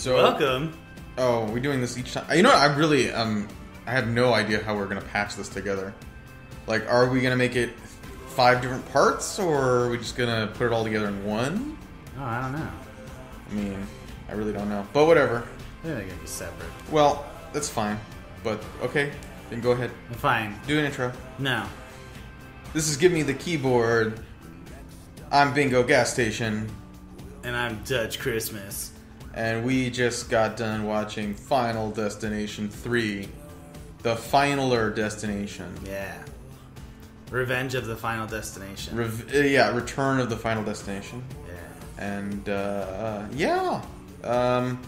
So Welcome. Oh, we're we doing this each time? You know, what? I really um, I have no idea how we're gonna patch this together. Like, are we gonna make it five different parts, or are we just gonna put it all together in one? Oh, I don't know. I mean, I really don't know. But whatever. They're gonna be separate. Well, that's fine. But okay, then go ahead. Fine. Do an intro. No. This is Gimme the Keyboard. I'm Bingo Gas Station, And I'm Dutch Christmas. And we just got done watching Final Destination 3. The finaler destination. Yeah. Revenge of the Final Destination. Uh, yeah, Return of the Final Destination. yeah. And, uh, uh, yeah. Um,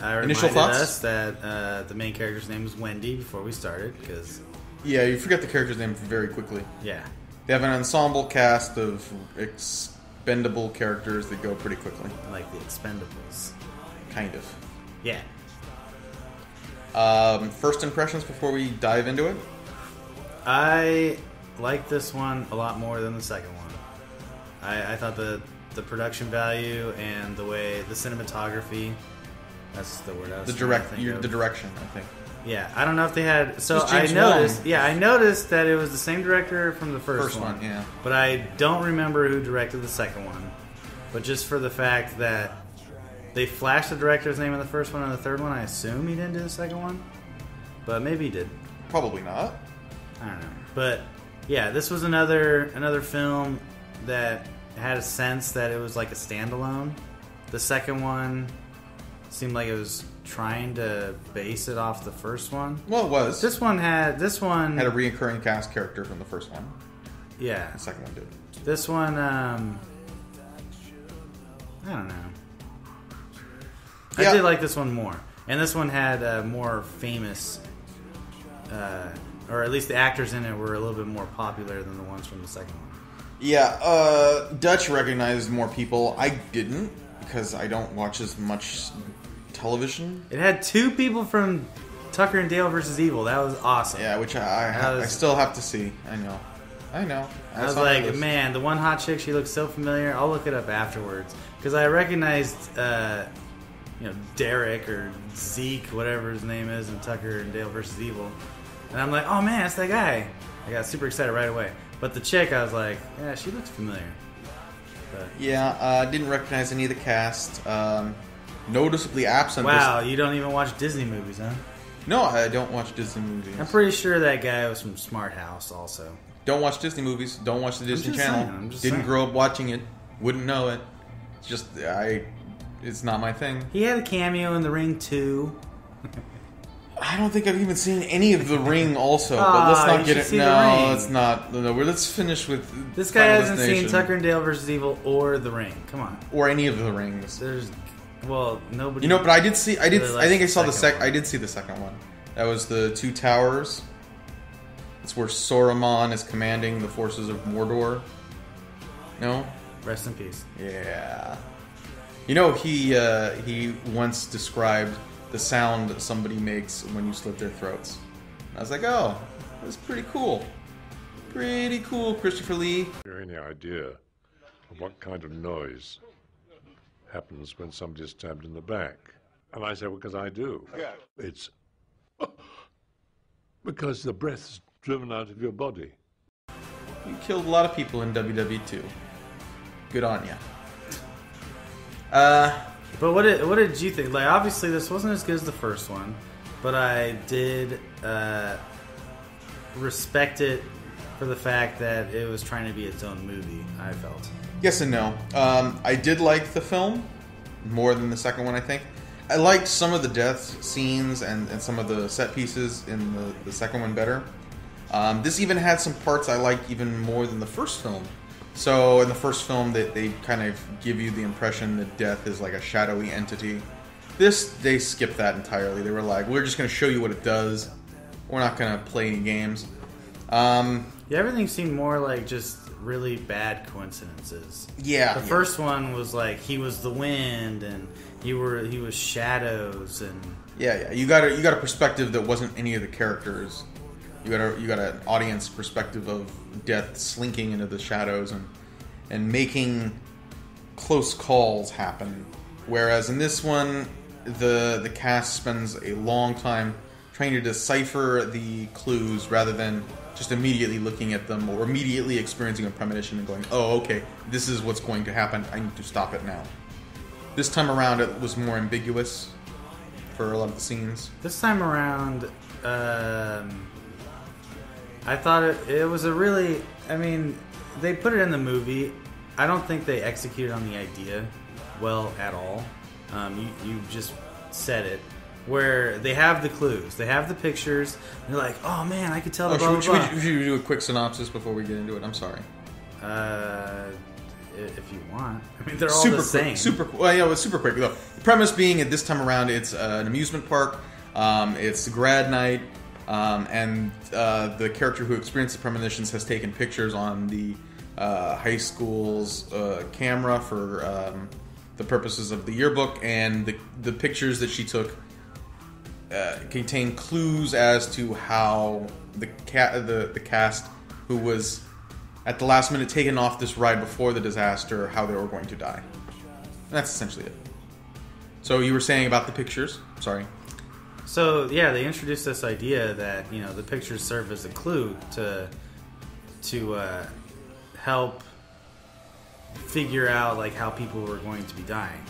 I Initial thoughts? us that uh, the main character's name is Wendy before we started, because, yeah, you forget the character's name very quickly. yeah. They have an ensemble cast of expendable characters that go pretty quickly. Like the Expendables. Kind of. Yeah. Um, first impressions before we dive into it? I like this one a lot more than the second one. I, I thought the the production value and the way the cinematography. That's the word I was The direct, think you of. the direction, I think. Yeah, I don't know if they had. So I noticed. Wan. Yeah, I noticed that it was the same director from the first, First one, yeah. But I don't remember who directed the second one. But just for the fact that they flashed the director's name in the first one and the third one, I assume he didn't do the second one. But maybe he did. Probably not. I don't know. But yeah, this was another another film that had a sense that it was like a standalone. The second one seemed like it was trying to base it off the first one. Well, it was. This one had this one had a reoccurring cast character from the first one. yeah. The second one did. This one um I don't know. Yeah. I did like this one more. And this one had uh, more famous uh, or at least the actors in it were a little bit more popular than the ones from the second one. Yeah, uh, Dutch recognized more people. I didn't because I don't watch as much television. It had two people from Tucker and Dale versus Evil. That was awesome. Yeah, which I I, ha- was- I still have to see. I know. I know. I was That's like, man, the one hot chick, she looks so familiar. I'll look it up afterwards because I recognized, uh, you know, Derek or Zeke, whatever his name is, and Tucker and Dale versus Evil, and I'm like, oh man, that's that guy. I got super excited right away. But the chick, I was like, yeah, she looks familiar. But, Yeah, uh, didn't recognize any of the cast. Um, noticeably absent. wow, you don't even watch Disney movies, huh? No, I don't watch Disney movies. I'm pretty sure that guy was from Smart House, also. Don't watch Disney movies. Don't watch the Disney Channel. saying, I'm just Didn't saying. grow up watching it. Wouldn't know it. It's just I. It's not my thing. He had a cameo in The Ring too. I don't think I've even seen any of The Ring. Also, but Ah, let's you not get should it. see The No, Ring. let's not. No, we're- let's finish with This guy Final hasn't seen Destination. Tucker and Dale versus Evil or The Ring. Come on. or any of the rings. There's, well, nobody. You know, but I did see. I did. Really I think I saw the second sec. one. I did see the second one. That was the two towers. It's where Saruman is commanding the forces of Mordor. No. Rest in peace. Yeah. You know, he uh, he once described the sound that somebody makes when you slit their throats. I was like, oh, that's pretty cool. Pretty cool, Christopher Lee. you any idea of what kind of noise happens when somebody's stabbed in the back? And I say, well, because I do. Yeah. It's because the breath's driven out of your body. You killed a lot of people in WW2. Good on ya. Uh, But what did what did you think? Like, obviously, this wasn't as good as the first one, but I did uh, respect it for the fact that it was trying to be its own movie. I felt. yes and no. Um, I did like the film more than the second one. I think I liked some of the death scenes and, and some of the set pieces in the, the second one better. Um, this even had some parts I liked even more than the first film. So in the first film, that they, kind of give you the impression that death is like a shadowy entity. This they skipped that entirely. They were like, "We're just going to show you what it does. We're not going to play any games." Um, Yeah, everything seemed more like just really bad coincidences. yeah, The yeah. first one was like he was the wind, and you were he was shadows, and Yeah, yeah. You got a you got a perspective that wasn't any of the characters. You got a you got an audience perspective of death slinking into the shadows and and making close calls happen. Whereas in this one, the the cast spends a long time trying to decipher the clues rather than just immediately looking at them or immediately experiencing a premonition and going, "Oh, okay, this is what's going to happen. I need to stop it now." This time around, it was more ambiguous for a lot of the scenes. This time around, um, I thought it, it was a really. I mean, they put it in the movie. I don't think they executed on the idea well at all. Um, you, you just said it. Where they have the clues, they have the pictures, and they're like, "Oh man, I could tell the Oh, blah should, blah we, blah." we, should we do a quick synopsis before we get into it? I'm sorry. Uh, if you want, I mean, they're all super the same. quick. Super. Well, yeah, it's super quick though. The premise being, at this time around, it's uh, an amusement park. Um, it's grad night, um, and uh, the character who experienced the premonitions has taken pictures on the uh, high school's uh, camera for um, the purposes of the yearbook, and the the pictures that she took uh, contain clues as to how the cat the, the cast who was at the last minute taken off this ride before the disaster how they were going to die. And that's essentially it. So you were saying about the pictures? Sorry So yeah, they introduced this idea that you know the pictures serve as a clue to to uh, help figure out like how people were going to be dying,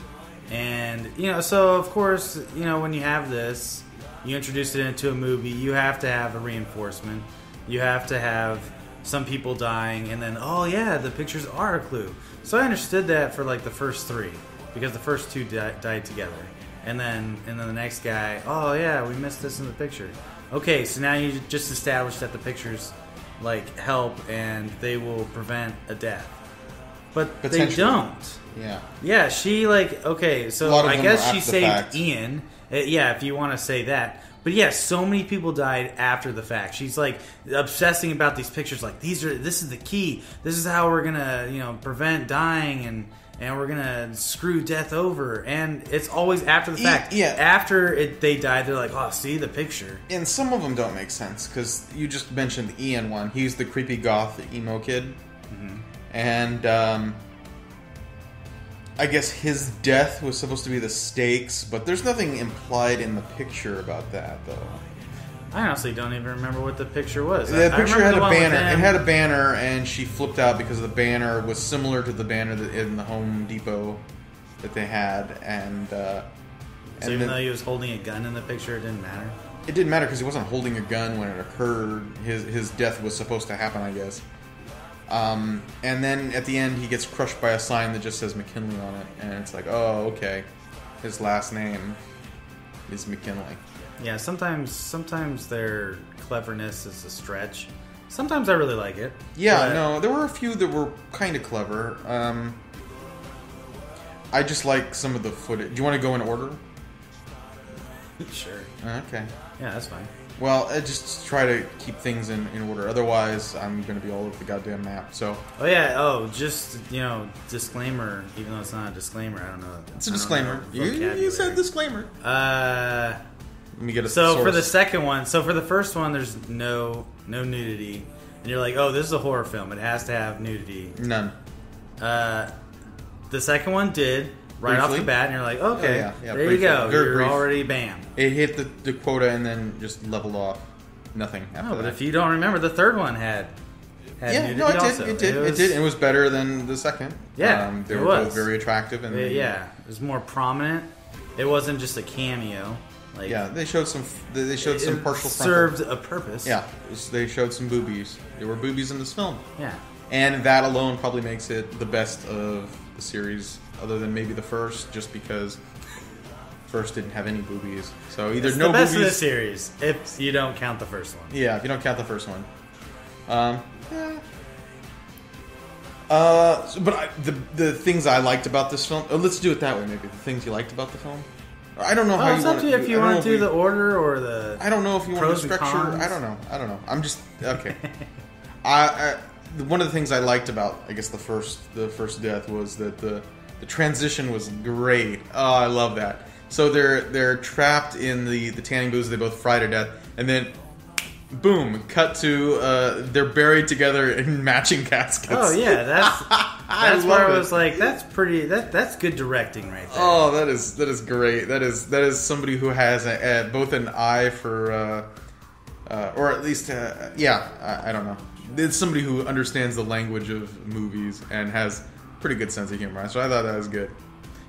and you know so of course you know when you have this, you introduce it into a movie, you have to have a reinforcement, you have to have some people dying, and then oh yeah, the pictures are a clue. So I understood that for like the first three because the first two di- died together and then and then the next guy oh yeah we missed this in the picture. Okay so now you just established that the pictures like help and they will prevent a death. But they don't. Yeah. Yeah she like okay so i guess she saved fact. ian. Uh, yeah if you want to say that. But yeah so many people died after the fact. She's like obsessing about these pictures like these are this is the key. This is how we're gonna you know prevent dying and and we're gonna screw death over. And it's always after the fact. yeah. after it, they died they're like oh see the picture. And some of them don't make sense because you just mentioned the ian one. He's the creepy goth emo kid. And um, i guess his death was supposed to be the stakes but there's nothing implied in the picture about that though i honestly don't even remember what the picture was The I picture remember had a banner. It had a banner, and she flipped out because the banner was similar to the banner that in the Home Depot that they had, and uh, so and even then- though he was holding a gun in the picture it didn't matter it didn't matter because he wasn't holding a gun when it occurred. His his death was supposed to happen, I guess. Um, and then at the end, he gets crushed by a sign that just says McKinley on it, and it's like, oh, okay, his last name is McKinley. Yeah, sometimes sometimes their cleverness is a stretch. Sometimes I really like it. Yeah, but- no, there were a few that were kind of clever. Um, I just like some of the footage. Do you want to go in order? Sure. Okay. Yeah, that's fine. Well, I just try to keep things in, in order. Otherwise, I'm going to be all over the goddamn map. So Oh yeah. Oh, just you know, disclaimer. Even though it's not a disclaimer, I don't know. it's a disclaimer. You, you said disclaimer. Uh, Let me get a so for the second one, so for the first one, there's no no nudity, and you're like, oh, this is a horror film. It has to have nudity. none. Uh, the second one did right off the bat, and you're like, okay, Oh, yeah, yeah, there briefly. you go. Very you're brief. already bam. It hit the, the quota and then just leveled off. Nothing after No, but that. if you don't remember, the third one had had yeah, nudity no, it did. also. It did. It, was- did. It was better than the second. Yeah, um, they it were was. both very attractive and Uh, yeah, it was more prominent. It wasn't just a cameo. Like yeah. They showed some. They showed some partial. frontal- served a purpose. Yeah, they showed some boobies. There were boobies in this film, yeah. and that alone probably makes it the best of the series, other than maybe the first, just because first didn't have any boobies. So either It's no the best of the boobies. series if you don't count the first one. Yeah, if you don't count the first one. Um, yeah. Uh, so- but I, the the things I liked about this film. Oh, let's do it that way. Maybe the things you liked about the film. I don't know how Oh, you it's want up to you if you want to do the order or the. I don't know if you want to structure. I don't know. I don't know. I'm just okay. I, I one of the things I liked about I guess the first the first death was that the the transition was great. Oh, I love that. So they're they're trapped in the the tanning booths. They both fry to death, and then boom, cut to uh, they're buried together in matching caskets. Oh yeah, that's I That's where love I it. was like, that's pretty. That that's good directing right there. Oh, that is that is great. That is that is somebody who has a, a, both an eye for, uh, uh, or at least, uh, yeah, I, I don't know. It's somebody who understands the language of movies and has pretty good sense of humor. So I thought that was good.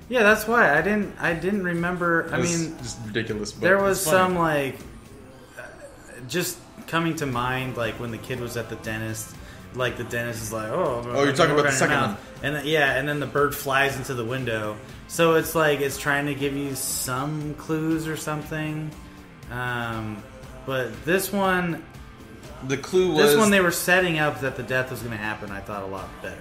Yeah, that's why I didn't. I didn't remember. I mean, just ridiculous. There was some like uh, just coming to mind like when the kid was at the dentist like the dentist is like oh Oh, you're talking about the second one. and then, yeah and then the bird flies into the window. So it's like it's trying to give you some clues or something. Um, but this one The clue was this one they were setting up that the death was going to happen i thought a lot better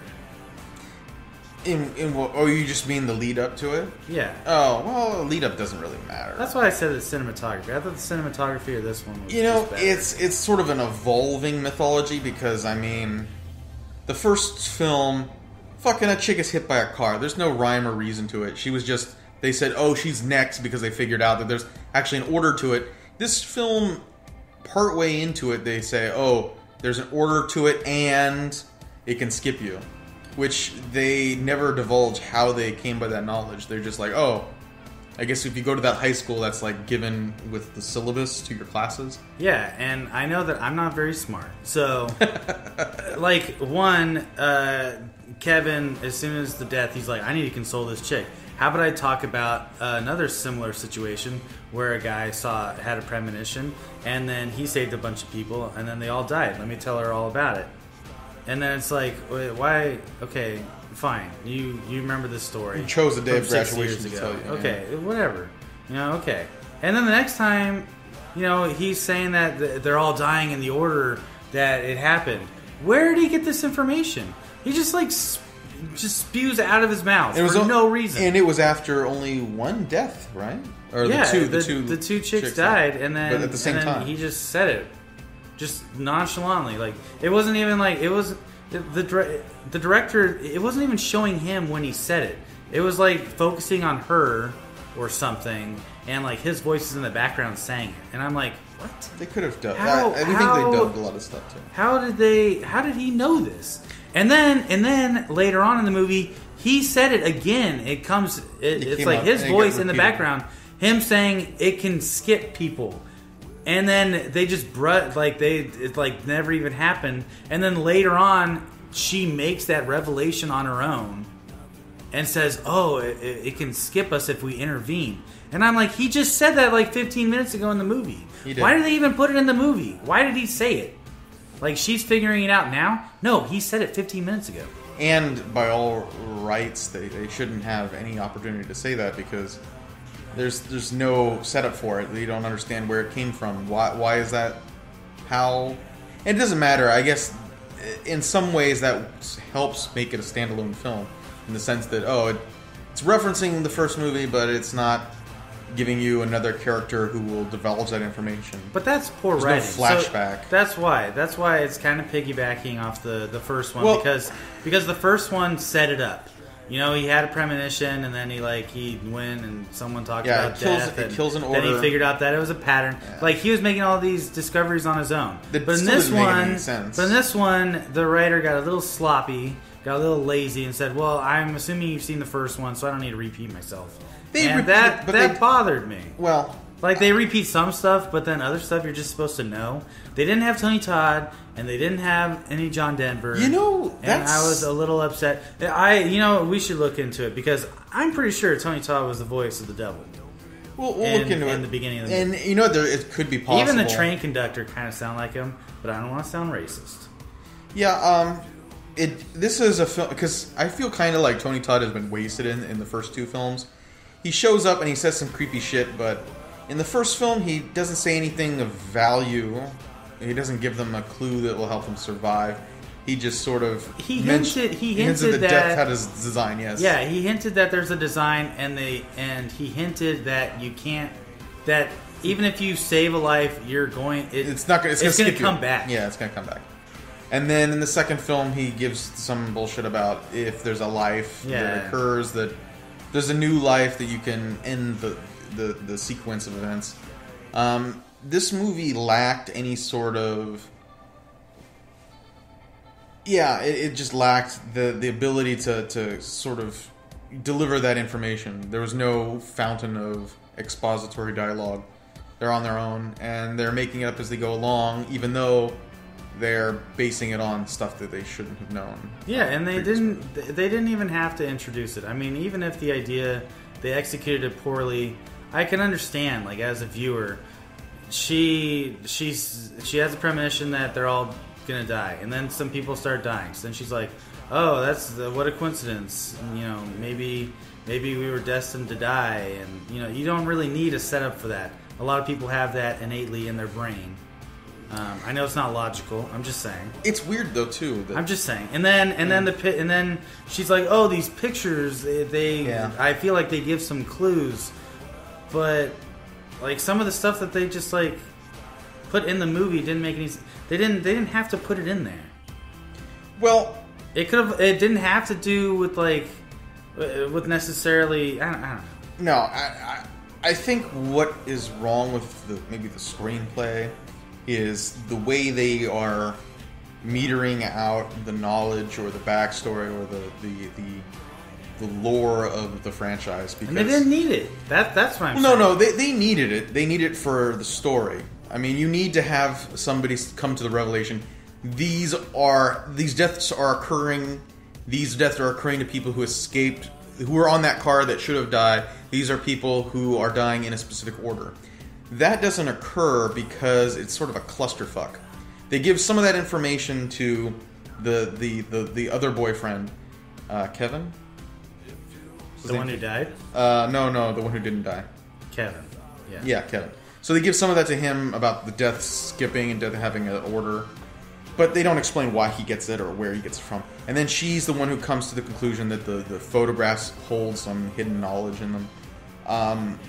in, in what? Oh, you just mean the lead up to it? yeah Oh, well, lead up doesn't really matter. that's why i said the cinematography i thought the cinematography of this one was You know, it's it's sort of an evolving mythology because I mean, the first film, fucking a chick is hit by a car. There's no rhyme or reason to it. She was just they said, oh, she's next because they figured out that there's actually an order to it. This film, partway into it, they say, oh, there's an order to it and it can skip you, which they never divulge how they came by that knowledge. They're just like, oh. I guess if you go to that high school, that's like given with the syllabus to your classes. Yeah, and I know that I'm not very smart. So, like, one, uh, Kevin, as soon as the death, he's like, I need to console this chick. How about I talk about uh, another similar situation where a guy saw had a premonition, and then he saved a bunch of people, and then they all died. Let me tell her all about it. And then it's like, wait, why? Okay, fine. You you remember this story? You chose the day of graduation years to ago. tell you, yeah. Okay, whatever. You know, okay. And then the next time, you know, he's saying that they're all dying in the order that it happened. Where did he get this information? He just like just spews out of his mouth It was for o- no reason. and it was after only one death, right? Or yeah, the two, the, the, two, the two chicks, died, and then but at the same time, he just said it, just nonchalantly. Like it wasn't even like it was the the, the director. It wasn't even showing him when he said it. It was like focusing on her or something, and like his voice is in the background saying it, and I'm like, what? they could have done. How- I, I think they dubbed a lot of stuff too. How did they? How did he know this? And then, and then later on in the movie, he said it again. It comes. It, It it's like his and it got voice in the background. Him saying it can skip people, and then they just br- like they it like never even happened. And then later on, she makes that revelation on her own and says, "Oh, it, it it can skip us if we intervene." And I'm like, he just said that like 15 minutes ago in the movie. Did. Why did they even put it in the movie? Why did he say it? Like she's figuring it out now? No, he said it 15 minutes ago. And by all rights, they, they shouldn't have any opportunity to say that because there's there's no setup for it. They don't understand where it came from. Why why is that? How? And it doesn't matter. I guess in some ways that helps make it a standalone film in the sense that oh, it, it's referencing the first movie, but it's not giving you another character who will divulge that information. But that's poor There's no writing. So flashback. that's why. That's why it's kind of piggybacking off the the first one Well- because because the first one set it up. You know, he had a premonition, and then he like he went and someone talked Yeah, about it kills- death. it and kills an order. Then he figured out that it was a pattern. Like he was making all these discoveries on his own. That but in this didn't make any one, but in this one, the writer got a little sloppy, got a little lazy, and said, "Well, I'm assuming you've seen the first one, so I don't need to repeat myself." They and repeat- that but that they- bothered me. Well, Like they repeat some stuff, but then other stuff you're just supposed to know. They didn't have Tony Todd, and they didn't have any John Denver. You know, and I was a little upset. I, you know, we should look into it because I'm pretty sure Tony Todd was the voice of the devil. we'll, we'll in- look into in it. the beginning of the and you know what, there, it could be possible. Even the train conductor kind of sound like him, but I don't want to sound racist. Yeah, um, it. This is a film because I feel kind of like Tony Todd has been wasted in in the first two films. He shows up and he says some creepy shit, but in the first film he doesn't say anything of value. He doesn't give them a clue that will help them survive. He just sort of He hinted- he hints hinted that, death that- had his design. Yes. Yeah, he hinted that there's a design, and they and he hinted that you can't that even if you save a life, you're going. It, It's not gonna. It's, It's gonna, gonna come you. back. Yeah, it's gonna come back. And then in the second film, he gives some bullshit about if there's a life Yeah. that occurs that there's a new life that you can end the the, the sequence of events. Um, this movie lacked any sort of yeah, it, it just lacked the the ability to to sort of deliver that information. There was no fountain of expository dialogue. They're on their own, and they're making it up as they go along, even though they're basing it on stuff that they shouldn't have known. Yeah, and they didn't. They didn't even have to introduce it. I mean, even if the idea they executed it poorly, I can understand. Like as a viewer, she she's she has a premonition that they're all gonna die, and then some people start dying. So then she's like, "Oh, that's the, what a coincidence." And, you know, maybe maybe we were destined to die, and you know, you don't really need a setup for that. A lot of people have that innately in their brain. Um, I know it's not logical. I'm just saying. It's weird though too. That I'm just saying. And then and then the pi- and then she's like, "Oh, these pictures they, they Yeah. I feel like they give some clues." But like some of the stuff that they just like put in the movie didn't make any they didn't they didn't have to put it in there. well, It could have it didn't have to do with like uh, with necessarily I don't, I don't know. No, I, I, I think what is wrong with the maybe the screenplay is the way they are metering out the knowledge or the backstory or the the the, the lore of the franchise. Because And they didn't need it. That that's I'm well, no, no, they, they needed it. They need it for the story. I mean, you need to have somebody come to the revelation. These are these deaths are occurring. These deaths are occurring to people who escaped, who were on that car that should have died. These are people who are dying in a specific order. That doesn't occur because it's sort of a clusterfuck. They give some of that information to the the the, the other boyfriend, uh, Kevin. The one who died, Uh, no, no, the one who didn't die. Kevin. Yeah. Yeah, Kevin. So they give some of that to him about the death skipping and death having an order, but they don't explain why he gets it or where he gets it from. And then she's the one who comes to the conclusion that the, the photographs hold some hidden knowledge in them. Um,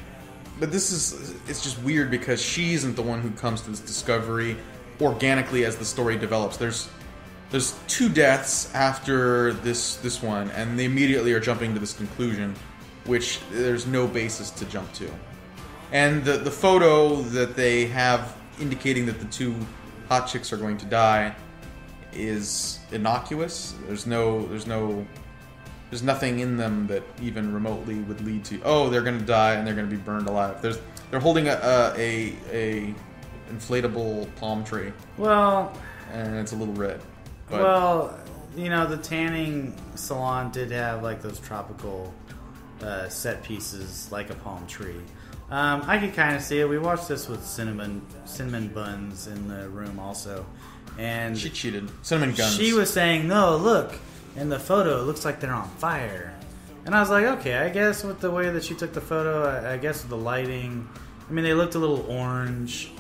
but this is it's just weird because she isn't the one who comes to this discovery organically as the story develops. There's there's two deaths after this this one, and they immediately are jumping to this conclusion, which there's no basis to jump to. And the the photo that they have indicating that the two hot chicks are going to die is innocuous. There's no there's no there's nothing in them that even remotely would lead to oh they're going to die and they're going to be burned alive. There's they're holding a a, a, a inflatable palm tree Well, and it's a little red. But well, you know, the tanning salon did have like those tropical uh, set pieces, like a palm tree. Um, I could kind of see it. We watched this with cinnamon cinnamon buns in the room also, and she cheated. Cinnamon guns. she was saying, "No, look, in the photo, it looks like they're on fire." And I was like, "Okay, I guess with the way that she took the photo, I, I guess with the lighting, I mean, they looked a little orange,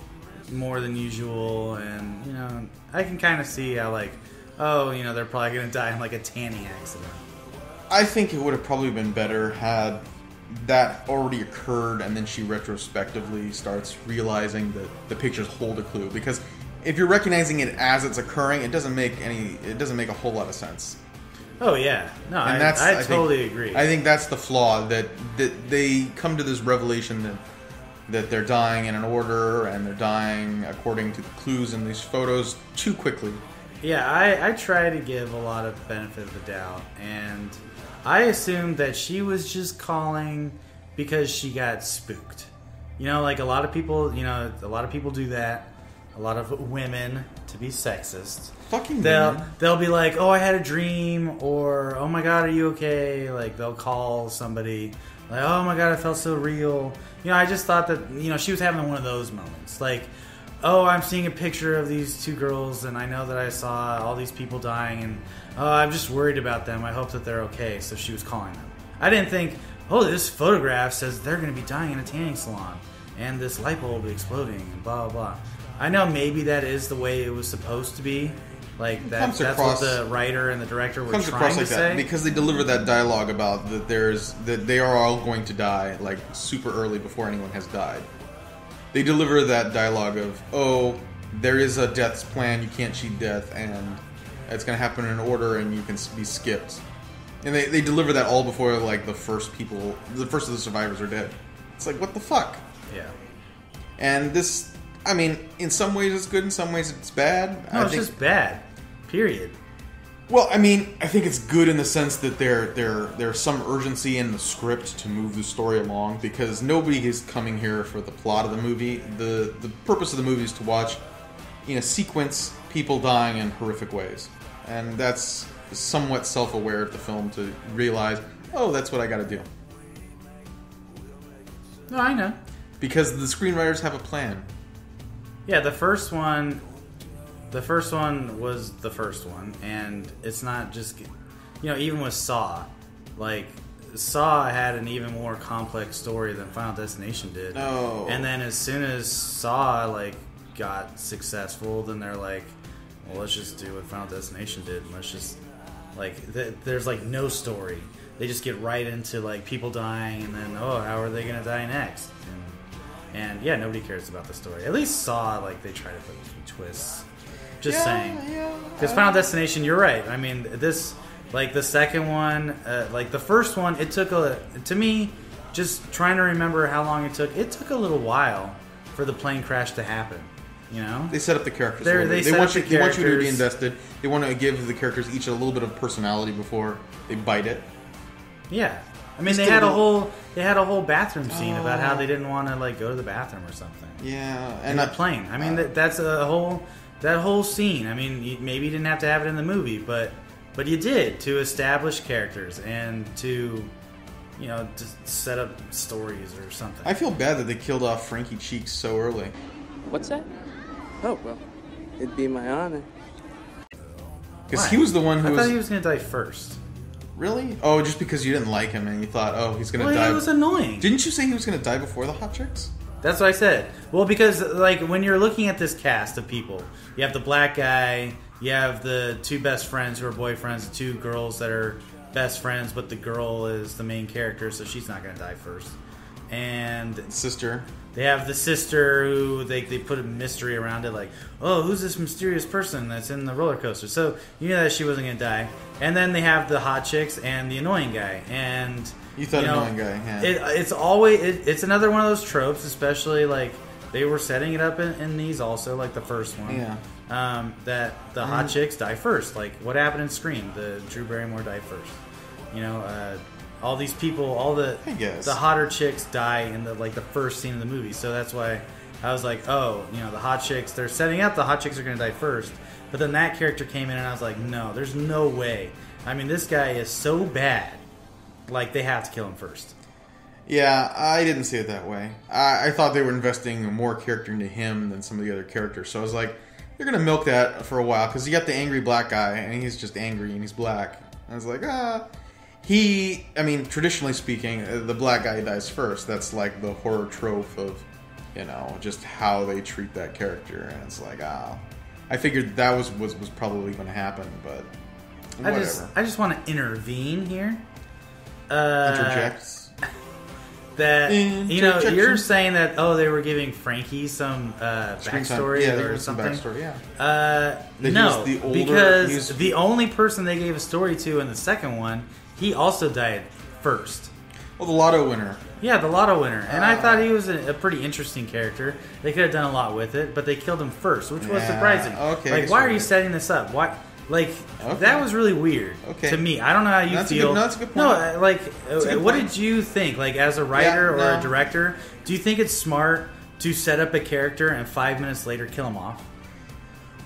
more than usual, and you know, I can kind of see how like, oh, you know, they're probably gonna die in like a tanning accident." I think it would have probably been better had that already occurred and then she retrospectively starts realizing that the pictures hold a clue because if you're recognizing it as it's occurring it doesn't make any it doesn't make a whole lot of sense Oh yeah, no, I, that's I, think- totally agree. i think that's the flaw that that they come to this revelation that that they're dying in an order and they're dying according to the clues in these photos too quickly Yeah, I, I try to give a lot of benefit of the doubt, and I assumed that she was just calling because she got spooked. You know, like a lot of people, you know, a lot of people do that. A lot of women, to be sexist, fucking they'll women. they'll be like, "Oh, I had a dream," or "Oh my God, are you okay?" Like they'll call somebody, like, "Oh my God, I felt so real." You know, I just thought that you know she was having one of those moments, like, "Oh, I'm seeing a picture of these two girls, and I know that I saw all these people dying, and oh, I'm just worried about them. I hope that they're okay." So she was calling them. I didn't think, "Oh, this photograph says they're going to be dying in a tanning salon, and this light bulb will be exploding, and blah blah blah." I know maybe that is the way it was supposed to be. Like that, that's across- what the writer and the director were comes trying across to like say. that because they deliver that dialogue about that there's that they are all going to die like super early before anyone has died. They deliver that dialogue of oh there is a death's plan you can't cheat death and it's going to happen in order and you can be skipped. And they, they deliver that all before like the first people the first of the survivors are dead. It's like what the fuck? yeah. And this I mean in some ways it's good in some ways it's bad. No, I it's think- just bad. Period. Well, I mean, I think it's good in the sense that there there there's some urgency in the script to move the story along because nobody is coming here for the plot of the movie. The the purpose of the movie is to watch in a sequence people dying in horrific ways. And that's somewhat self-aware of the film to realize, "Oh, that's what I got to do." No, I know. Because the screenwriters have a plan. Yeah, the first one, the first one was the first one, and it's not just, you know, even with Saw, like Saw had an even more complex story than Final Destination did. Oh. And then as soon as Saw like got successful, then they're like, well, let's just do what Final Destination did, and let's just like th- there's like no story. They just get right into like people dying, and then oh, how are they gonna die next? And, and yeah, nobody cares about the story. At least Saw like they try to put twists. Just saying. Because Final Destination, you're right. I mean, this like the second one, uh, like the first one, it took a to me just trying to remember how long it took. It took a little while for the plane crash to happen. You know, They set up the characters. They're- they set want up you. the They want you to be invested. They want to give the characters each a little bit of personality before they bite it. yeah. I mean, they had a whole they had a whole bathroom scene about how Oh. they didn't want to like go to the bathroom or something. Yeah, in and the I- plane. I mean, uh, that, that's a whole that whole scene. I mean, you, maybe you didn't have to have it in the movie, but but you did to establish characters and to you know just set up stories or something. I feel bad that they killed off Frankie Cheeks so early. What's that? Oh, well, it'd be my honor. Because he was the one who I was, thought he was gonna die first. really. Oh, just because you didn't like him and you thought, oh, he's gonna Well, die. it was annoying. Didn't you say he was gonna die before the hot chicks? That's what I said. Well, because like when you're looking at this cast of people, you have the black guy, you have the two best friends who are boyfriends, two girls that are best friends, but the girl is the main character, so she's not going to die first. And Sister. they have the sister who they, they put a mystery around it, like, oh, who's this mysterious person that's in the roller coaster? So you knew that she wasn't going to die. And then they have the hot chicks and the annoying guy. And You thought know, annoying guy, yeah. It, it's always it, it's another one of those tropes, especially like they were setting it up in, in these also, like the first one. Yeah. Um, that the hot chicks die first. Like what happened in Scream, the Drew Barrymore died first. You know, uh, all these people, all the the hotter chicks die in the like the first scene of the movie. So that's why I was like, oh, you know, the hot chicks. They're setting up the hot chicks are going to die first. But then that character came in, and I was like, no, there's no way. I mean, this guy is so bad. Like they have to kill him first. Yeah, I didn't see it that way. I, I thought they were investing more character into him than some of the other characters. So I was like, they're gonna milk that for a while because you got the angry black guy and he's just angry and he's black. I was like, ah. He, I mean, traditionally speaking, uh, the black guy dies first. That's like the horror trope of, you know, just how they treat that character. And it's like, ah, I figured that was was, was probably going to happen, but whatever. I just I just want to intervene here. Uh, Interject. that you know you're saying that oh they were giving Frankie some uh, Screen time. backstory Yeah, there or was some something. backstory. Yeah. Uh, no, the older- because he was- the only person they gave a story to in the second one, he also died first. Well, the lotto winner. Yeah, the lotto winner, and I Ah. thought he was a, a pretty interesting character. They could have done a lot with it, but they killed him first, which was Yeah, surprising. okay, like why you're you setting this up? Why? Like Okay. that was really weird Okay. to me. I don't know how you That's a feel. good- no, that's a good point. uh, like uh, what point. did you think? Like as a writer Yeah, or no. a director, do you think it's smart to set up a character and five minutes later kill him off?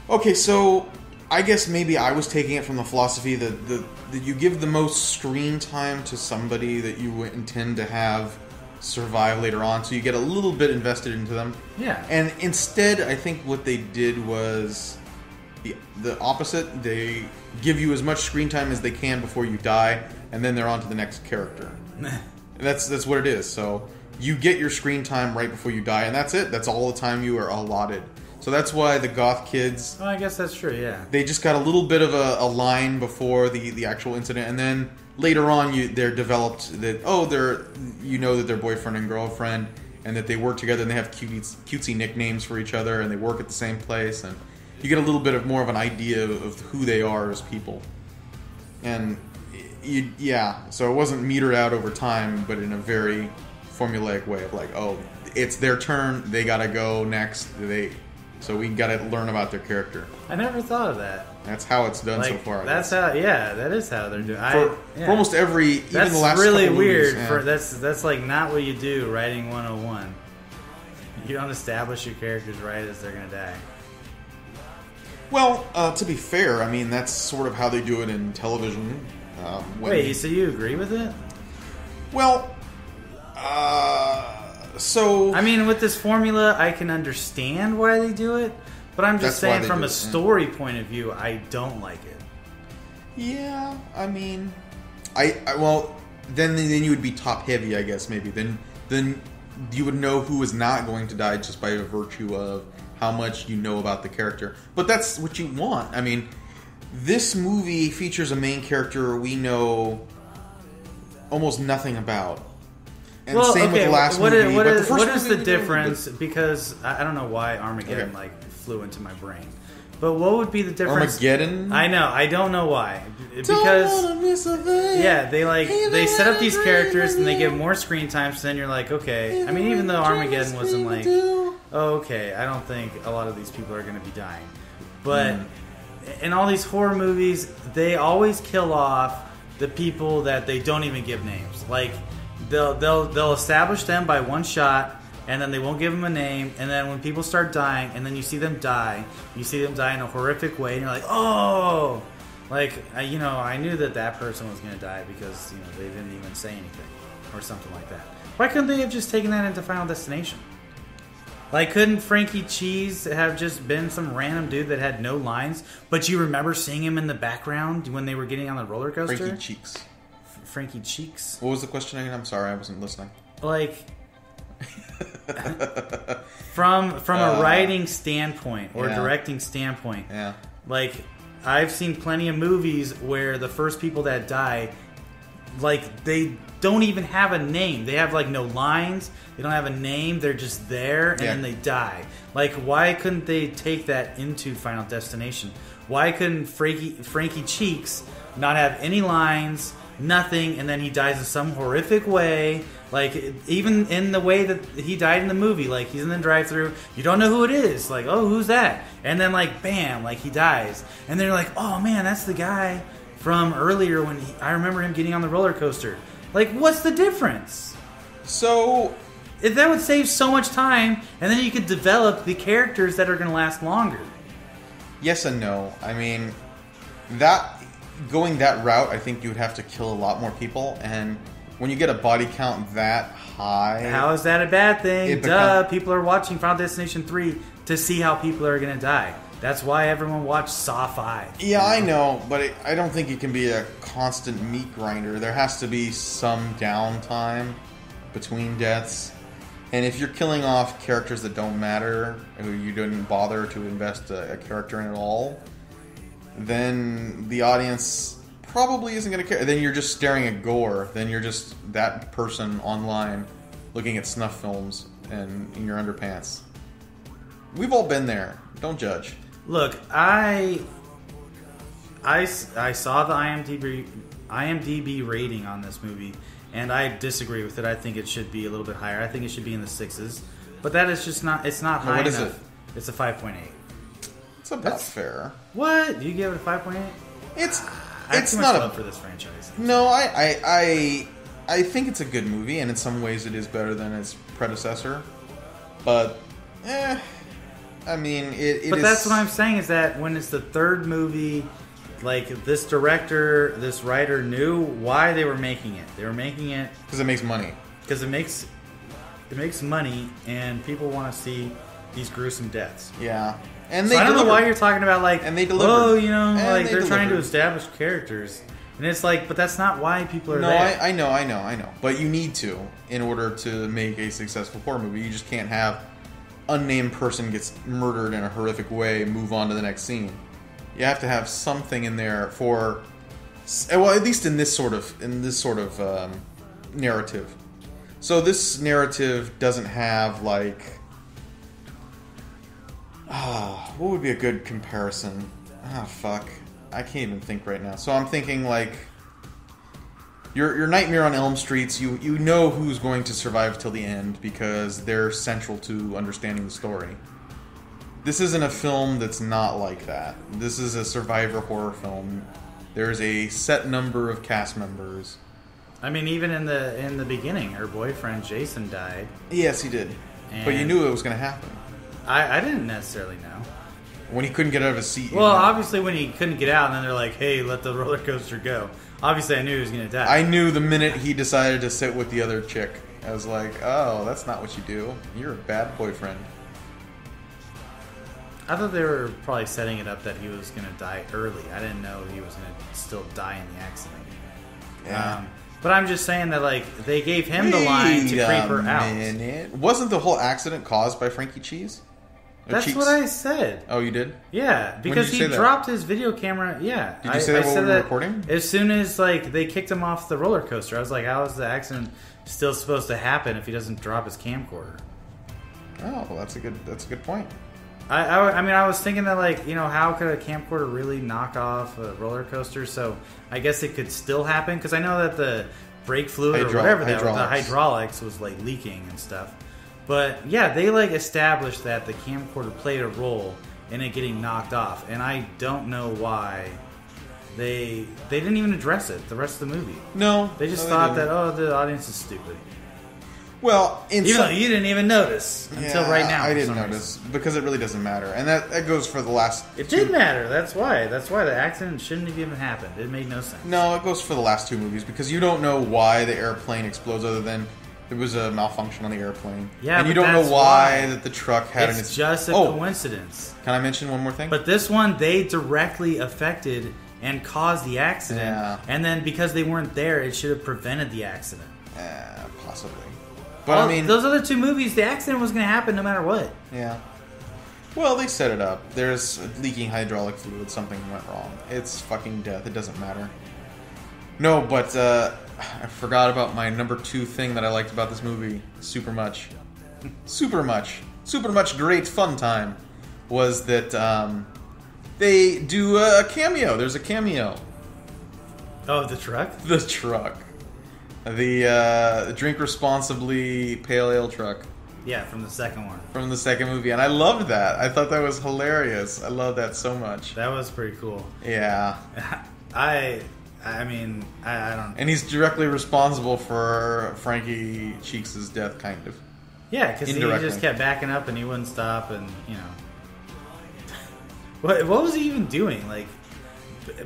Okay, so I guess maybe I was taking it from the philosophy that, that, that you give the most screen time to somebody that you intend to have survive later on, so you get a little bit invested into them. Yeah. And instead, I think what they did was the, the opposite. They give you as much screen time as they can before you die, and then they're on to the next character. And that's that's what it is. So you get your screen time right before you die, and that's it. That's all the time you are allotted. So that's why the goth kids Well, I guess that's true. Yeah. they just got a little bit of a, a line before the, the actual incident, and then later on, you they're developed that oh they're you know that they're boyfriend and girlfriend, and that they work together and they have cutesy, cutesy nicknames for each other, and they work at the same place, and you get a little bit of more of an idea of, who they are as people, and you, yeah, so it wasn't metered out over time, but in a very formulaic way of like oh it's their turn, they gotta go next, they So we got to learn about their character. I never thought of that. That's how it's done Like so far. I that's guess. how. Yeah, that is how they're doing. I, for, yeah. for almost every, even That's the last really weird. movies, yeah. For that's that's like not what you do. Writing 101. You don't establish your characters right as they're gonna die. Well, uh, to be fair, I mean that's sort of how they do it in television. Um, when- Wait, so you agree with it? well, uh, so I mean, with this formula, I can understand why they do it, but I'm just saying from a it, yeah. story point of view, I don't like it. yeah, I mean, I, I well, then then you would be top heavy, I guess maybe. Then then you would know who is not going to die just by virtue of how much you know about the character. But that's what you want. I mean, this movie features a main character we know almost nothing about. And well, same okay. with the last what movie. is, what but is- the first what is movie the difference? Because I, I don't know why Armageddon Okay. like flew into my brain, but what would be the difference? Armageddon. I know. I don't know why. Because. Yeah, they like Hey, they set up these characters and they give more screen time. So then you're like, okay. I mean, even though Armageddon wasn't like, oh, okay, I don't think a lot of these people are going to be dying. But in all these horror movies, they always kill off the people that they don't even give names. Like they'll they'll they'll establish them by one shot. And then they won't give them a name. And then when people start dying, and then you see them die, you see them die in a horrific way, and you're like, oh, like I, you know, I knew that that person was going to die because you know they didn't even say anything or something like that. Why couldn't they have just taken that into Final Destination? Like, couldn't Frankie Cheeks have just been some random dude that had no lines, but you remember seeing him in the background when they were getting on the roller coaster? Frankie Cheeks. Frankie Cheeks. What was the question again? I'm sorry, I wasn't listening. Like, from from a Uh, writing standpoint or yeah. directing standpoint, Yeah. Like, I've seen plenty of movies where the first people that die, like, they don't even have a name. They have, like, no lines. They don't have a name. They're just there, and Yeah. then they die. Like, why couldn't they take that into Final Destination? Why couldn't Frankie, Frankie Cheeks not have any lines, nothing, and then he dies in some horrific way? Like, even in the way that he died in the movie, like, he's in the drive through, you don't know who it is. Like, oh, who's that? And then, like, bam, like, he dies. And they're like, oh, man, that's the guy from earlier when he, I remember him getting on the roller coaster. Like, what's the difference? So If that would save so much time, and then you could develop the characters that are going to last longer. yes and no. I mean, that going that route, I think you would have to kill a lot more people, and when you get a body count that high, How is that a bad thing? Duh, become- people are watching Final Destination 3 to see how people are going to die. That's why everyone watched Saw 5. Yeah, I know, but it, I don't think it can be a constant meat grinder. There has to be some downtime between deaths. And if you're killing off characters that don't matter, who you didn't bother to invest a, a character in at all, then the audience probably isn't going to care. Then you're just staring at gore. Then you're just that person online looking at snuff films and in your underpants. We've all been there. Don't judge. Look, I I, I saw the IMDb IMDb rating on this movie, and I disagree with it. I think it should be a little bit higher. I think it should be in the sixes, but that is just not. It's not high what is enough. it? It's a five point eight. About That's- fair. What? You give it a five point eight? It's I have it's not a for this franchise. no. I, I I I think it's a good movie, and in some ways, it is better than its predecessor. But eh, I mean, it. it But is- that's what I'm saying is that when it's the third movie, like this director, this writer knew why they were making it. They were making it because it makes money. because it makes it makes money and people want to see these gruesome deaths. Yeah, and So I don't know why you're talking about like And they delivered. oh you know And like they they are trying to establish characters and it's like but that's not why people are No, there. I, I know, I know, I know. But you need to in order to make a successful horror movie. You just can't have unnamed person gets murdered in a horrific way, move on to the next scene. You have to have something in there for, well, at least in this sort of in this sort of um, narrative. So this narrative doesn't have like, ah, what would be a good comparison? Ah, fuck, I can't even think right now. So I'm thinking like your your Nightmare on Elm Streets, you you know who's going to survive till the end because they're central to understanding the story. this isn't a film that's not like that. This is a survivor horror film. There's a set number of cast members. I mean, even in the in the beginning, her boyfriend Jason died. Yes, he did. but you knew it was going to happen. I, I didn't necessarily know. When he couldn't get out of his seat. you Well, know. obviously, when he couldn't get out, and then they're like, "Hey, let the roller coaster go." Obviously, I knew he was going to die. I knew the minute he decided to sit with the other chick. I was like, oh, that's not what you do. You're a bad boyfriend. I thought they were probably setting it up that he was going to die early. I didn't know he was going to still die in the accident. Yeah. Um, but I'm just saying that like they gave him the line to creep her out. minute. Wasn't the whole accident caused by Frankie Cheese? That's Cheeks? what I said. Oh, you did? Yeah, because he dropped his video camera. Yeah, Did you I, say that I said we were that recording? As soon as like they kicked him off the roller coaster, I was like, "How is the accident still supposed to happen if he doesn't drop his camcorder?" Oh, well, that's a good. That's a good point. I, I, I mean, I was thinking that like you know how could a camcorder really knock off a roller coaster? So I guess it could still happen because I know that the brake fluid Hydro- or whatever that the hydraulics was like leaking and stuff. But yeah, they like established that the camcorder played a role in it getting knocked off, and I don't know why they they didn't even address it the rest of the movie. No, They just no, thought didn't. that oh the audience is stupid, Well, in some- though you didn't even notice until Yeah, right now. I didn't some reason. notice because it really doesn't matter, and that that goes for the last. It did matter. That's why. That's why the accident shouldn't have even happened. It made no sense. No, it goes for the last two movies because you don't know why the airplane explodes other than there was a malfunction on the airplane. Yeah, and you don't know why, why. that the truck had it's an. its- just a oh, coincidence. can I mention one more thing? But this one, they directly affected and caused the accident. Yeah. And then because they weren't there, it should have prevented the accident. Eh, possibly. But All- I mean, those other two movies, the accident was going to happen no matter what. yeah. Well, they set it up. There's leaking hydraulic fluid. Something went wrong. It's fucking death. It doesn't matter. No, but uh, I forgot about my number two thing that I liked about this movie super much. super much. Super much great fun time was that um, they do a cameo. There's a cameo. Oh, the truck? The truck. The uh, drink responsibly pale ale truck Yeah, from the second one. from the second movie. And I loved that. I thought that was hilarious. I love that so much. That was pretty cool. Yeah. I, I mean, I, I don't. And he's directly responsible for Frankie Cheeks' death, kind of. Yeah, because he just kept backing up and he wouldn't stop, and you know, what what was he even doing? Like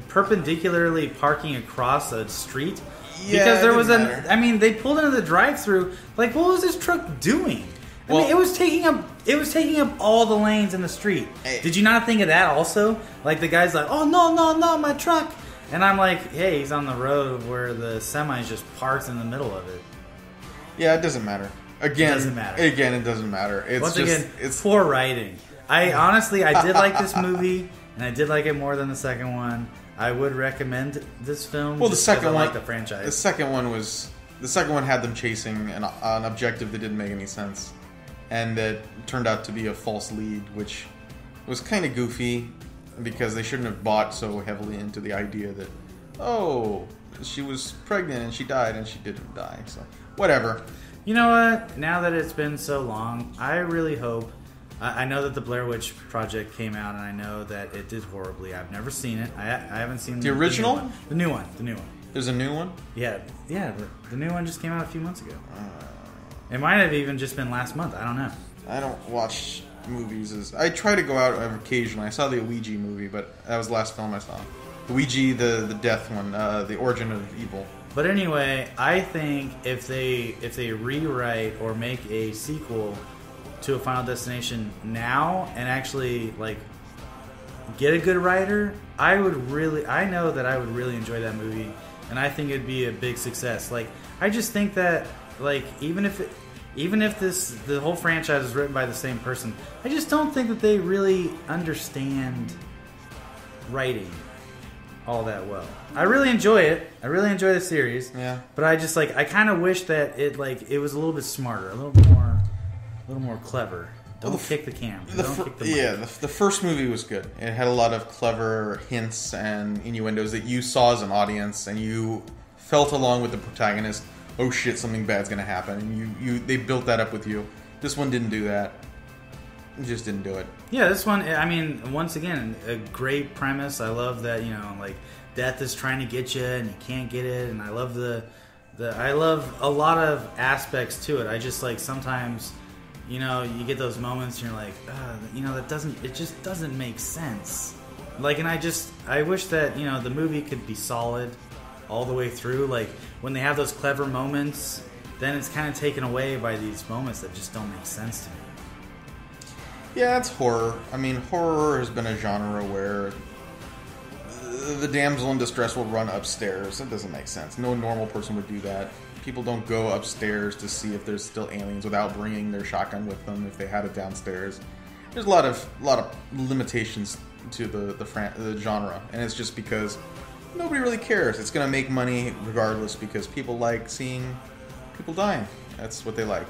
perpendicularly parking across a street Yeah, because there was didn't an. matter. I mean, they pulled into the drive-through. Like, what was this truck doing? I Well- mean, it was taking up it was taking up all the lanes in the street. Hey. Did you not think of that also? Like the guy's like, "Oh no, no, no, my truck!" And I'm like, "Hey, he's on the road where the semi's just parked in the middle of it." Yeah, it doesn't matter. Again, doesn't matter. Again, it doesn't matter. It's Once just again, it's poor writing. I honestly, I did like this movie, and I did like it more than the second one. I would recommend this film. well. The second one, like the franchise. The second one was the second one had them chasing an, an objective that didn't make any sense, and that turned out to be a false lead, which was kind of goofy because they shouldn't have bought so heavily into the idea that oh she was pregnant and she died and she didn't die. So whatever. You know what? Now that it's been so long, I really hope. I know that the Blair Witch Project came out, and I know that it did horribly. I've never seen it. I, I haven't seen The new original? one. The new one. The new one. There's a new one. Yeah, yeah. The, the new one just came out a few months ago. Uh. It might have even just been last month. I don't know. I don't watch movies is I try to go out occasionally. I saw the Ouija movie, but that was the last film I saw. Ouija, the the death one, uh, the origin of evil. But anyway, I think if they if they rewrite or make a sequel to a Final Destination now and actually like get a good writer, I would really I know that I would really enjoy that movie and I think it'd be a big success. Like I just think that like even if it even if this the whole franchise is written by the same person, I just don't think that they really understand writing all that well. I really enjoy it. I really enjoy the series. Yeah. But I just like I kind of wish that it like it was a little bit smarter, a little more, a little more clever. Don't Well, the kick the camera. The Don't fir- kick the mic. yeah, the, the first movie was good. It had a lot of clever hints and innuendos that you saw as an audience, and you felt along with the protagonist. Oh shit, something bad's gonna happen, and you you they built that up with you. This one didn't do that. It just didn't do it. Yeah, this one. I mean, once again, a great premise. I love that you know, like death is trying to get you and you can't get it, and I love the, the. I love a lot of aspects to it. I just like sometimes, you know, you get those moments and you're like, uh, you know, that doesn't. It just doesn't make sense. Like, and I just, I wish that you know the movie could be solid all the way through. Like when they have those clever moments, then it's kind of taken away by these moments that just don't make sense to me. Yeah, it's horror. I mean, horror has been a genre where the damsel in distress will run upstairs. That doesn't make sense. No normal person would do that. People don't go upstairs to see if there's still aliens without bringing their shotgun with them if they had it downstairs. There's a lot of a lot of limitations to the the, fran- the genre, and it's just because nobody really cares. It's gonna make money regardless because people like seeing people dying. That's what they like.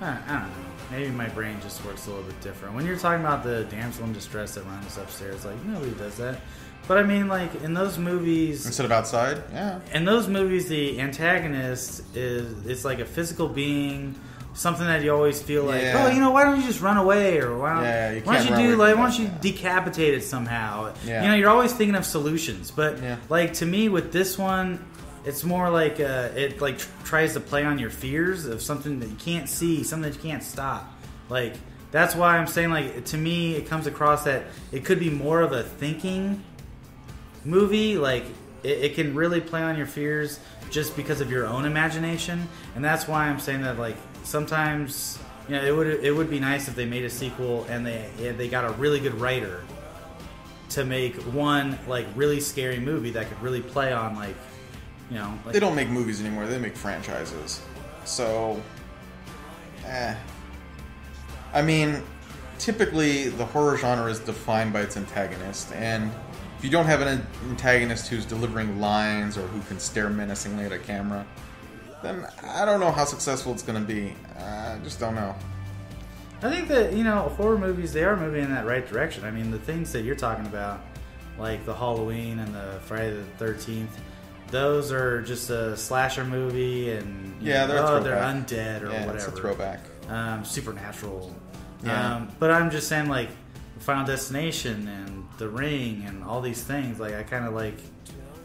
I, I don't know. Maybe my brain just works a little bit different. When you're talking about the damsel in distress that runs upstairs, like nobody does that. But I mean, like in those movies, Instead of outside, yeah. in those movies, the antagonist is it's like a physical being, something that you always feel like, Yeah. oh, you know, why don't you just run away, or why don't, Yeah, you why don't you do like, why don't you decapitate it somehow? Yeah. You know, you're always thinking of solutions, but like to me, with this one. It's more like uh, it like tr- tries to play on your fears of something that you can't see, something that you can't stop. Like that's why I'm saying like to me it comes across that it could be more of a thinking movie like it, it can really play on your fears just because of your own imagination and that's why i'm saying that like sometimes you know it would it would be nice if they made a sequel and they they got a really good writer to make one like really scary movie that could really play on like you know like, They don't make movies anymore. They make franchises. So, eh. I mean, typically the horror genre is defined by its antagonist, and if you don't have an antagonist who's delivering lines or who can stare menacingly at a camera, then I don't know how successful it's going to be. I just don't know. I think that you know horror movies they are moving in that right direction. I mean the things that you're talking about, like the Halloween and the Friday the Thirteenth, those are just a slasher movie, and Yeah, know, they're oh, they're undead or yeah, whatever. it's a throwback. Um, supernatural. Yeah. Um, but I'm just saying like Final Destination and The Ring and all these things. Like I kind of like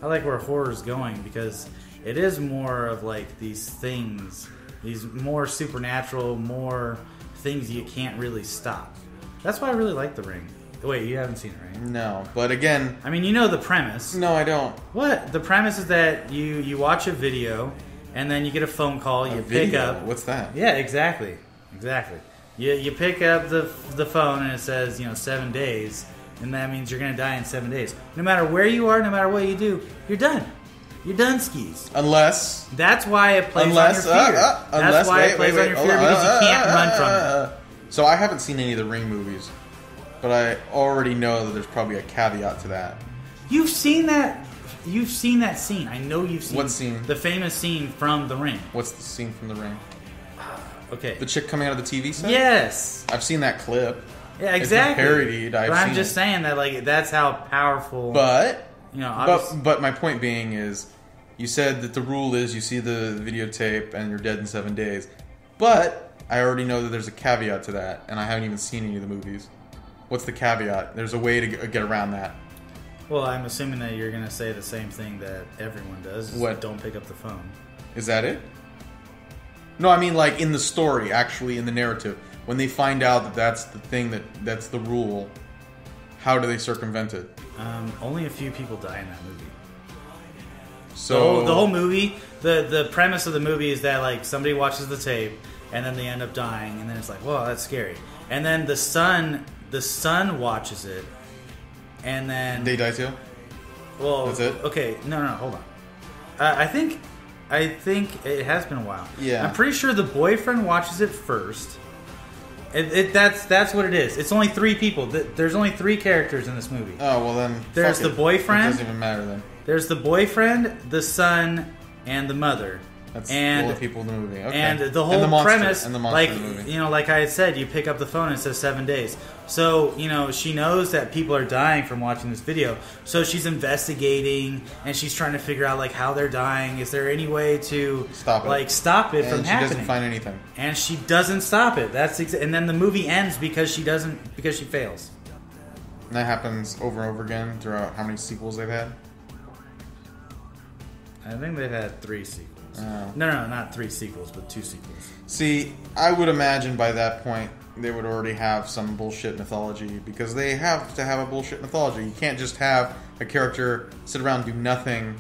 I like where horror's going because it is more of like these things, these more supernatural, more things you can't really stop. That's why I really like The Ring. Wait, you haven't seen it, right? No, but again, I mean, you know the premise. no, I don't. What? The premise is that you you watch a video and then you get a phone call, you pick video? up. What's that? Yeah, exactly, exactly. You you pick up the the phone and it says you know seven days, and that means you're gonna die in seven days. No matter where you are, no matter what you do, you're done. You're done skis. Unless That's why it plays unless on your fear. uh, uh, That's unless why wait, it plays wait, on your fear on, because uh, you can't uh, run uh, from it. uh, So I haven't seen any of the Ring movies, but I already know that there's probably a caveat to that. You've seen that. You've seen that scene. I know you've seen What scene? The famous scene from The Ring. What's the scene from the Ring? Okay. The chick coming out of the TV set? Yes. I've seen that clip. Yeah, exactly. parodied, I've but I'm just it. saying that like that's how powerful. But you know, but but my point being is you said that the rule is you see the videotape and you're dead in 7 days. But I already know that there's a caveat to that and I haven't even seen any of the movies. What's the caveat? There's a way to get around that. well, I'm assuming that you're gonna say the same thing that everyone does. What? Don't pick up the phone. Is that it? No, I mean like in the story, actually in the narrative, when they find out that that's the thing that that's the rule. How do they circumvent it? Um, only a few people die in that movie. So The whole, the whole movie, the the premise of the movie is that like somebody watches the tape and then they end up dying, and then it's like, whoa, that's scary. And then the son, the son watches it, and then they die too. Well, That's it? Okay, no, no, hold on. Uh, I think, I think it has been a while. Yeah. I'm pretty sure the boyfriend watches it first. It, it, that's that's what it is. It's only three people. There's only three characters in this movie. Oh well, then There's the it. boyfriend. It doesn't even matter then. There's the boyfriend, the son, and the mother. That's And- all the people in the movie. Okay. And the whole monster, premise, and the monster like in the movie. you know, like I had said, you pick up the phone and it says seven days. So you know, she knows that people are dying from watching this video. So she's investigating and she's trying to figure out like how they're dying. Is there any way to Stop it. like stop it and from she happening? doesn't find anything. and she doesn't stop it. That's exa- and then the movie ends because she doesn't because she fails. And that happens over and over again throughout how many sequels they've had. I think they've had three sequels. Oh. No, no, not three sequels, but two sequels. See, I would imagine by that point they would already have some bullshit mythology because they have to have a bullshit mythology. You can't just have a character sit around do nothing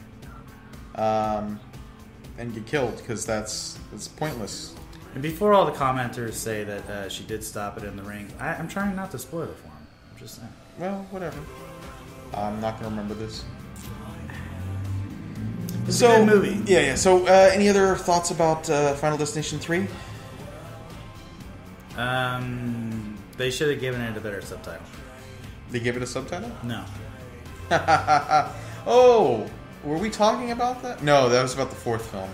um, and get killed because that's it's pointless. And before all the commenters say that uh, she did stop it in the ring, I, I'm trying not to spoil it for them. I'm just saying. Well, whatever. I'm not gonna remember this. It's so a good movie. Yeah, yeah. So, uh, any other thoughts about uh, Final Destination Three? Um, they should have given it a better subtitle. They give it a subtitle. No. oh, were we talking about that? No, that was about the fourth film.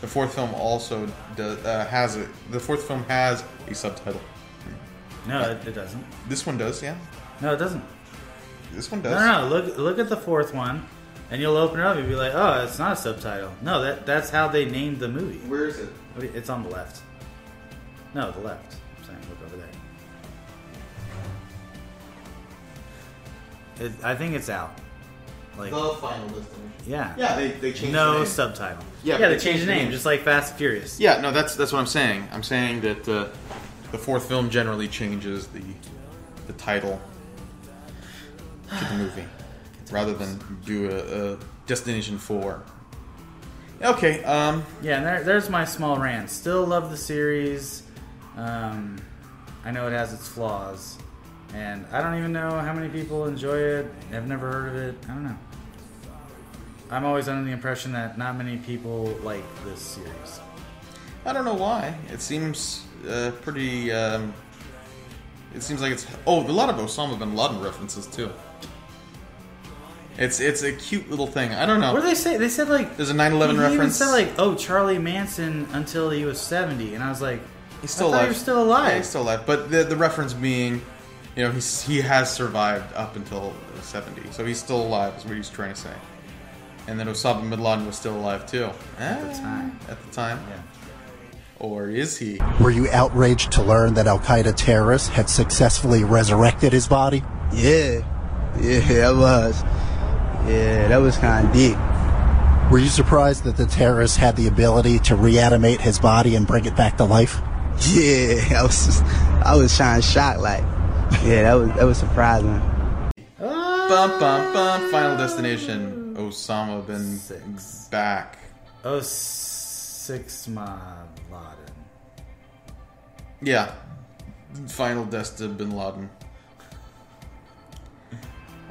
The fourth film also does, uh, has it. The fourth film has a subtitle. No, it, it doesn't. This one does, yeah. No, it doesn't. This one does. No, no, no. Look, look at the fourth one, and you'll open it up. You'll be like, "Oh, it's not a subtitle." No, that that's how they named the movie. Where is it? What do you- It's on the left. No, the left. I'm saying, look over there. It, I think it's out. Like, Final Destination. yeah, Yeah, they they changed. no the name. subtitle. Yeah, yeah, they they changed changed the the name, name. just like Fast and Furious. Yeah, no, that's that's what I'm saying. I'm saying that uh, the fourth film generally changes the the title to the movie rather than do a, a Destination Four. Okay, um, Yeah, and there, there's my small rant. Still love the series. Um, I know it has its flaws, and I don't even know how many people enjoy it. I've never heard of it. I don't know. I'm always under the impression that not many people like this series. I don't know why. It seems uh, pretty. Um, it seems like it's oh, a lot of Osama bin Laden references too. It's it's a cute little thing. I don't know. What do they say? They said like There's a 9/11 he even reference. said like, "Oh, Charlie Manson until he was 70," and I was like, He's still I alive. he was still alive. Yeah, he's still alive. But the the reference being, you know, he's he has survived up until seventy, so he's still alive. Is what he's trying to say. And then Osama bin Laden was still alive too At the Ah, time. At the time, Yeah. or is he? Were you outraged to learn that Al Qaeda terrorists had successfully resurrected his body? Yeah, yeah, I was. Yeah, that was kind of deep. Were you surprised that the terrorist had the ability to reanimate his body and bring it back to life? Yeah, I was, just, I was trying to shock like. Yeah, that was that was surprising. Bum bum bum. Final destination. Osama bin Six. back. Oh, six my Laden. Yeah. Final death to bin Laden.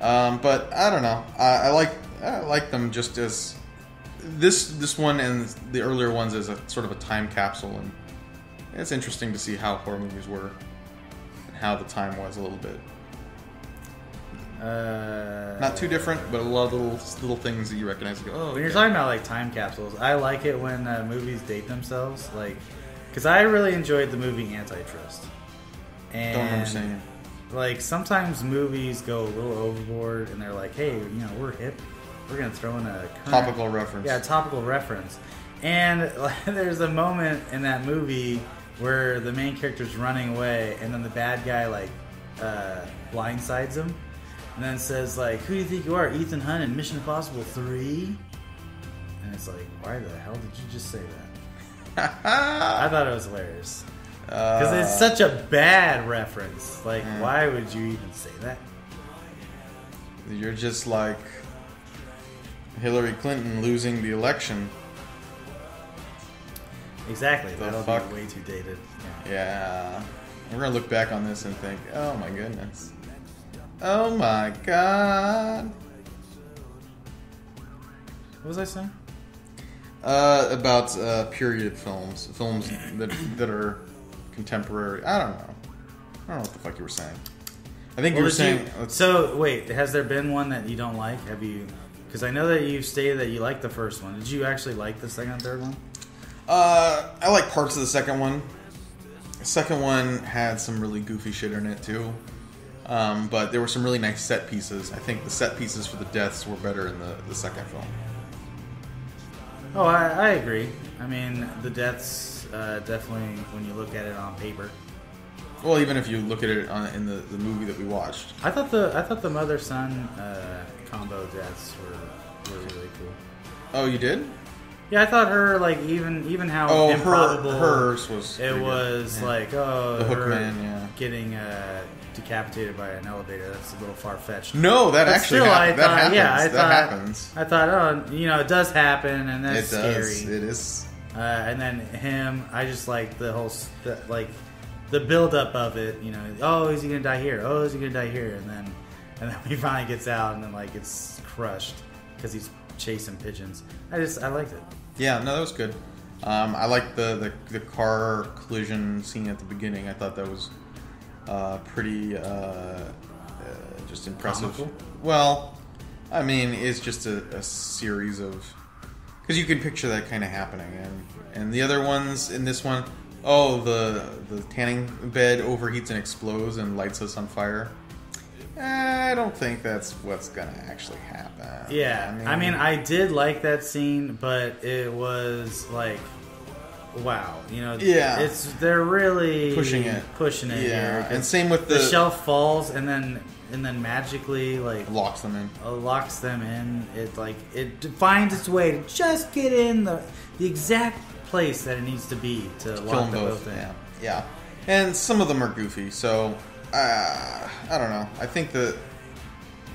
Um, but I don't know. I, I like I like them just as this this one and the earlier ones as a sort of a time capsule, and it's interesting to see how horror movies were and how the time was a little bit. Uh, Not too different, but a lot of little little things that you recognize. Go, oh, When you're talking about like time capsules, I like it when uh, movies date themselves, like because I really enjoyed the movie Antitrust. And don't remember saying it. Like sometimes movies go a little overboard, and they're like, "Hey, you know, we're hip. We're gonna throw in a current, Topical reference. yeah, topical reference." And like, there's a moment in that movie where the main character's running away, and then the bad guy like uh, blindsides him, and then says like, "Who do you think you are, Ethan Hunt in Mission Impossible 3? And it's like, why the hell did you just say that? I thought it was hilarious because it's such a bad reference. Like, why would you even say that? You're just like Hillary Clinton losing the election. Exactly. The That'll fuck? be way too dated. Yeah. Yeah. We're gonna look back on this and think, oh my goodness. Oh my god. What was I saying? Uh, about uh, period films, films that that are contemporary. I don't know. I don't know what the fuck you were saying. I think you were saying. you- so wait, has there been one that you don't like? Have you? Because I know that you stated that you liked the first one. Did you actually like the second and third one? Uh, I like parts of the second one. The second one had some really goofy shit in it too. Um, but there were some really nice set pieces. I think the set pieces for the deaths were better in the, the second film. Oh, I, I agree. I mean, the deaths uh, definitely, when you look at it on paper, Well, even if you look at it on, in the, the movie that we watched. I thought the I thought the mother son uh, combo deaths were, were really cool. Oh, you did? Yeah, I thought her like even even how Oh, her- improbable hers was it was Yeah. like oh The hook her man, yeah. getting uh, decapitated by an elevator. That's a little far fetched. No, that But actually still, hap- I that thought, happens. Yeah, I That thought, happens. I thought, oh, you know, it does happen, and that's it does. scary. It is. Uh, and then him, I just like the whole the, like the buildup of it. You know, oh, is he gonna die here? Oh, is he gonna die here? And then and then he finally gets out, and then like it's crushed because he's chasing pigeons. I just I liked it. Yeah, no, that was good. Um, I like the, the the car collision scene at the beginning. I thought that was uh, pretty uh, uh, just impressive. Comical? Well, I mean, it's just a, a series of because you can picture that kind of happening, and and the other ones in this one, oh, the the tanning bed overheats and explodes and lights us on fire. Eh, I don't think that's what's gonna actually happen. Yeah, I mean, I did like that scene, but it was like, wow, you know, Yeah. it's they're really Pushing it. pushing it. Yeah, and same with the, the- shelf falls, and then and then magically like locks them in. uh, locks them in. It like it finds its way to just get in the the exact place that it needs to be to kill lock them both. in. Yeah, yeah. And some of them are goofy, so uh, I don't know. I think that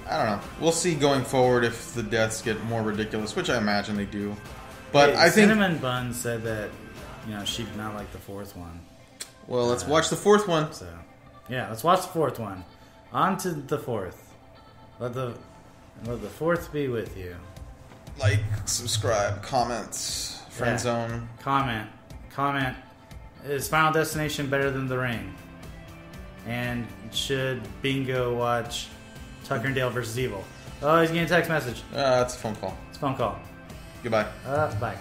I don't know. We'll see going forward if the deaths get more ridiculous, which I imagine they do. But Hey, I think Cinnamon Bun said that you know she did not like the fourth one. well, let's watch the fourth one. So yeah, let's watch the fourth one. On to the fourth. Let the let the fourth be with you. Like, subscribe, comments, friend Yeah. zone. Comment. Comment. Is Final Destination better than The Ring? And should Bingo watch Tucker and Dale versus Evil? Oh, he's getting a text message. Uh, it's a phone call. It's a phone call. Goodbye. Uh, bye.